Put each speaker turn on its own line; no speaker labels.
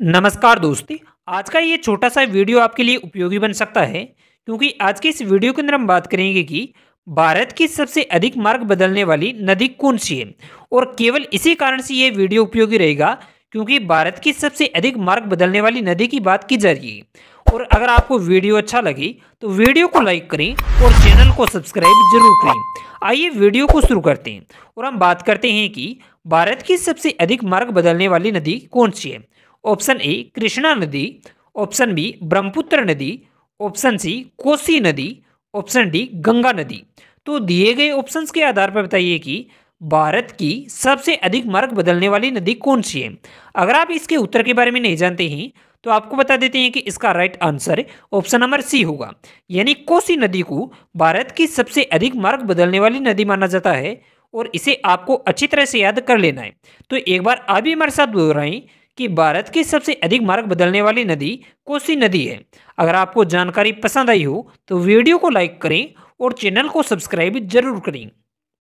नमस्कार दोस्ती। आज का ये छोटा सा वीडियो आपके लिए उपयोगी बन सकता है, क्योंकि आज के इस वीडियो के अंदर हम बात करेंगे कि भारत की सबसे अधिक मार्ग बदलने वाली नदी कौन सी है? और केवल इसी कारण से ये वीडियो उपयोगी रहेगा, क्योंकि भारत की सबसे अधिक मार्ग बदलने वाली नदी की बात की जा रही है। और अगर आपको वीडियो अच्छा लगे तो वीडियो को लाइक करें और चैनल को सब्सक्राइब ज़रूर करें। आइए वीडियो को शुरू करते हैं। और हम बात करते हैं कि भारत की सबसे अधिक मार्ग बदलने वाली नदी कौन सी है? ऑप्शन ए कृष्णा नदी ऑप्शन बी ब्रह्मपुत्र नदी ऑप्शन सी कोसी नदी ऑप्शन डी गंगा नदी तो दिए गए ऑप्शंस के आधार पर बताइए कि भारत की सबसे अधिक मार्ग बदलने वाली नदी कौन सी है? अगर आप इसके उत्तर के बारे में नहीं जानते हैं तो आपको बता देते हैं कि इसका right answer option number C होगा। यानी कोसी नदी को भारत की सबसे अधिक मार्ग बदलने वाली नदी माना जाता है और इसे आपको अच्छी तरह से याद कर लेना है। तो एक बार आप भी हमारे साथ दोहराएँ कि भारत की सबसे अधिक मार्ग बदलने वाली नदी कोसी नदी है। अगर आपको जानकारी पसंद आई हो तो वीडियो को लाइक करें और चैनल को सब्सक्राइब ज़रूर करें।